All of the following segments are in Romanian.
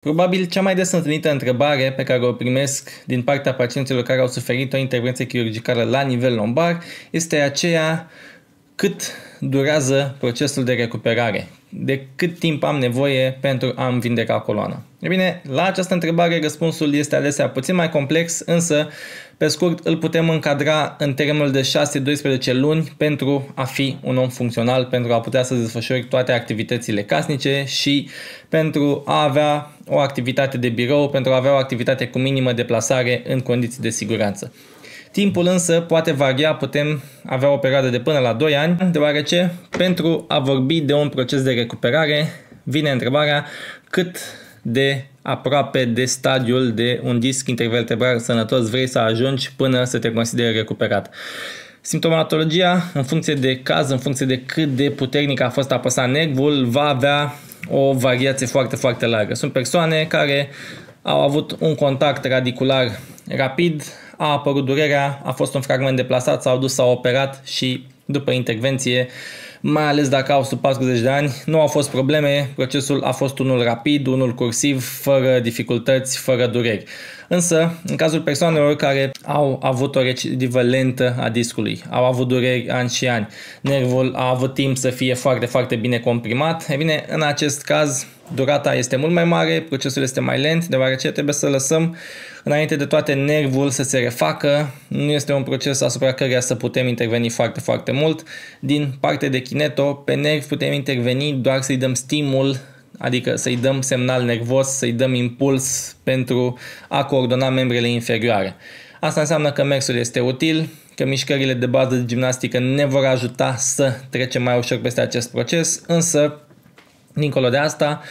Probabil cea mai des întâlnită întrebare pe care o primesc din partea pacienților care au suferit o intervenție chirurgicală la nivel lombar este aceea cât durează procesul de recuperare, de cât timp am nevoie pentru a-mi vindeca coloana. E bine, la această întrebare răspunsul este adesea puțin mai complex, însă pe scurt îl putem încadra în termenul de 6-12 luni pentru a fi un om funcțional, pentru a putea să desfășori toate activitățile casnice și pentru a avea o activitate de birou, pentru a avea o activitate cu minimă deplasare în condiții de siguranță. Timpul însă poate varia, putem avea o perioadă de până la 2 ani, deoarece pentru a vorbi de un proces de recuperare vine întrebarea cât de aproape de stadiul de un disc intervertebral sănătos vrei să ajungi până să te consideri recuperat. Simptomatologia, în funcție de caz, în funcție de cât de puternic a fost apăsat nervul, va avea o variație foarte, foarte largă. Sunt persoane care au avut un contact radicular rapid, a apărut durerea, a fost un fragment deplasat, s-au dus, s-au operat și după intervenție, mai ales dacă au sub 40 de ani, nu au fost probleme, procesul a fost unul rapid, unul cursiv, fără dificultăți, fără dureri. Însă, în cazul persoanelor care au avut o recidivă lentă a discului, au avut dureri ani și ani, nervul a avut timp să fie foarte, foarte bine comprimat, e bine, în acest caz, durata este mult mai mare, procesul este mai lent, deoarece trebuie să lăsăm înainte de toate nervul să se refacă. Nu este un proces asupra căruia să putem interveni foarte, foarte mult. Din parte de kineto, pe nerv putem interveni doar să-i dăm stimul adică să-i dăm semnal nervos, să-i dăm impuls pentru a coordona membrele inferioare. Asta înseamnă că mersul este util, că mișcările de bază de gimnastică ne vor ajuta să trecem mai ușor peste acest proces, însă Dincolo de asta,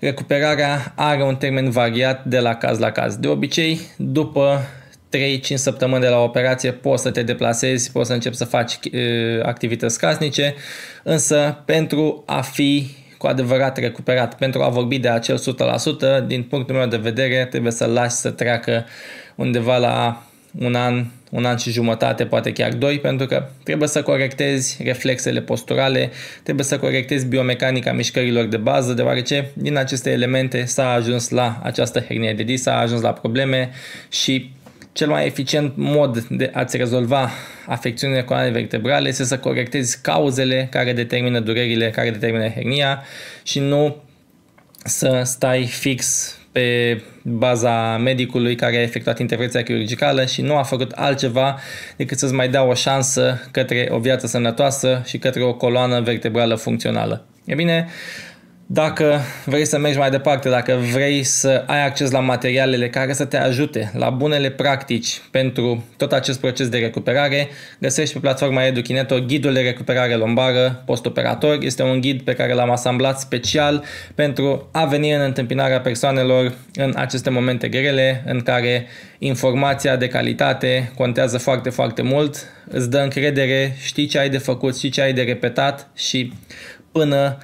recuperarea are un termen variat de la caz la caz. De obicei, după 3-5 săptămâni de la operație poți să te deplasezi, poți să începi să faci uh, activități casnice, însă pentru a fi cu adevărat recuperat, pentru a vorbi de acel 100%, din punctul meu de vedere, trebuie să lași să treacă undeva la un an, un an și jumătate, poate chiar doi, pentru că trebuie să corectezi reflexele posturale, trebuie să corectezi biomecanica mișcărilor de bază, deoarece din aceste elemente s-a ajuns la această hernie de disc, s-a ajuns la probleme și cel mai eficient mod de a-ți rezolva afecțiunile coloane vertebrale este să corectezi cauzele care determină durerile, care determină hernia și nu să stai fix pe baza medicului care a efectuat intervenția chirurgicală și nu a făcut altceva decât să-ți mai dea o șansă către o viață sănătoasă și către o coloană vertebrală funcțională. E bine, dacă vrei să mergi mai departe, dacă vrei să ai acces la materialele care să te ajute, la bunele practici pentru tot acest proces de recuperare, găsești pe platforma EduKineto ghidul de recuperare lombară postoperator. Este un ghid pe care l-am asamblat special pentru a veni în întâmpinarea persoanelor în aceste momente grele în care informația de calitate contează foarte, foarte mult, îți dă încredere, știi ce ai de făcut, știi ce ai de repetat și până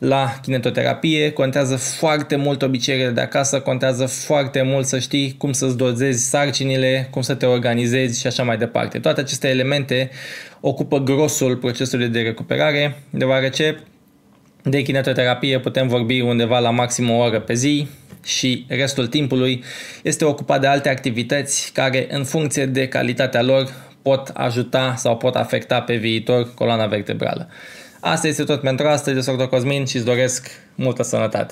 la kinetoterapie, contează foarte mult obiceiurile de acasă, contează foarte mult să știi cum să-ți dozezi sarcinile, cum să te organizezi și așa mai departe. Toate aceste elemente ocupă grosul procesului de recuperare, deoarece de kinetoterapie putem vorbi undeva la maxim o oră pe zi și restul timpului este ocupat de alte activități care în funcție de calitatea lor pot ajuta sau pot afecta pe viitor coloana vertebrală. Asta este tot pentru astăzi, de Dr. Cosmin și îți doresc multă sănătate.